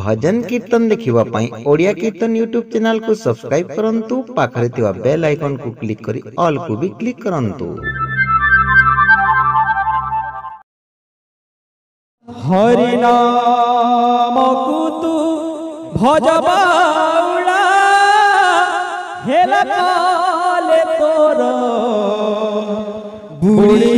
भजन कीर्तन देखा ओडिया कीर्तन यूट्यूब चैनल को सब्सक्राइब करूँ पाखे बेल आइकन को क्लिक कर ऑल को भी क्लिक करूँ हरि नाम को तू भजबाउला हेला काले तोर बुढ़ी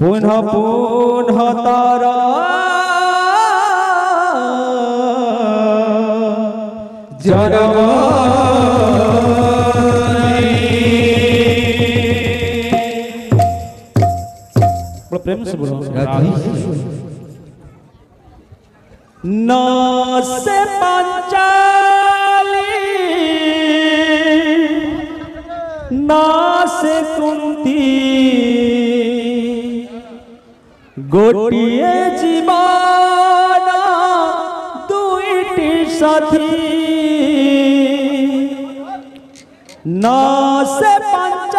পুনঃ পুনঃ তারা জনম প্রেম সে বলো না সে পাঞ্চা नास कुंती गोटिए जीवाना दुईटी साथी नास पंचाली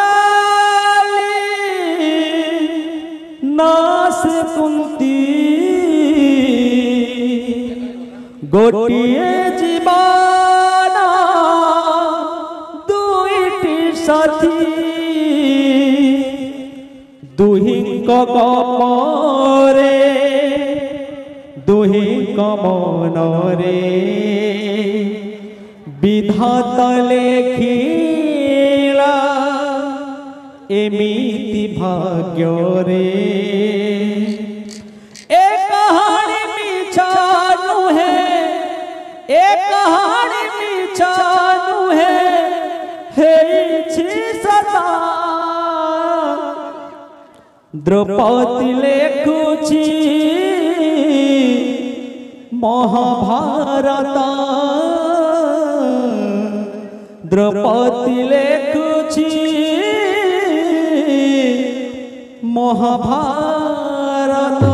नास कुंती गोटिए দুহিঙ্ক কমরে দুহিঙ্ক মনরে বিধাত লেখিলা এমিতি ভাগ্যরে द्रौपदीले खु महाभारत द्रौपदीले खु महाभारत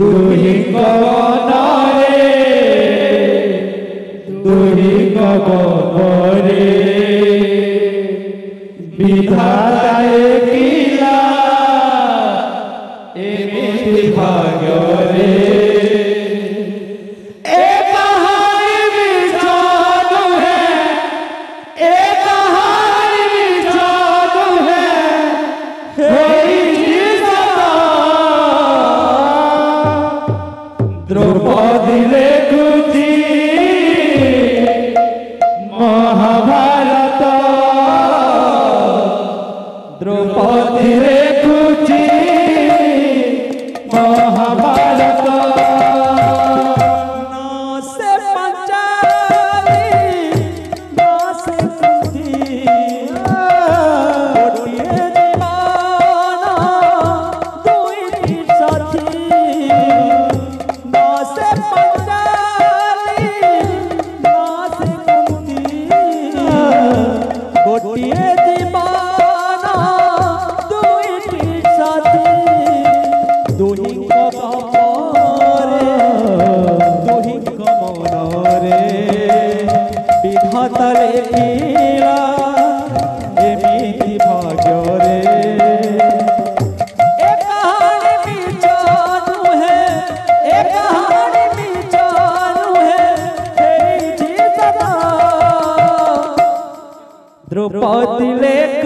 দুহি গবনরে দুহি গবনরে বিধান पतिले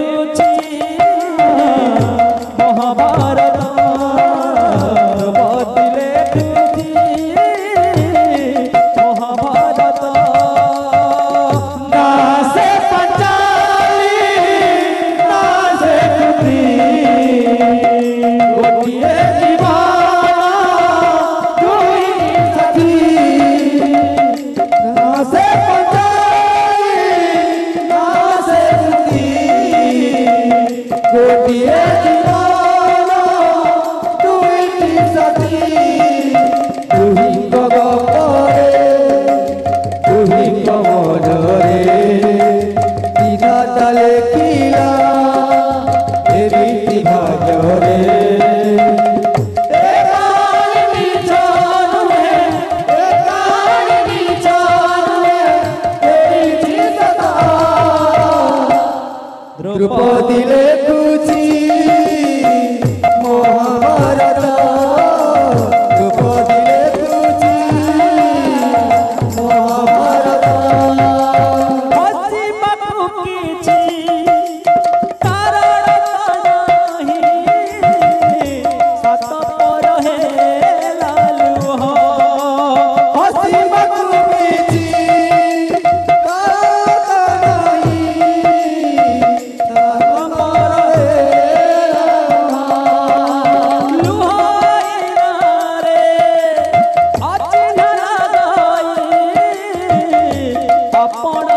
அப்பாடா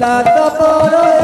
সাত বড়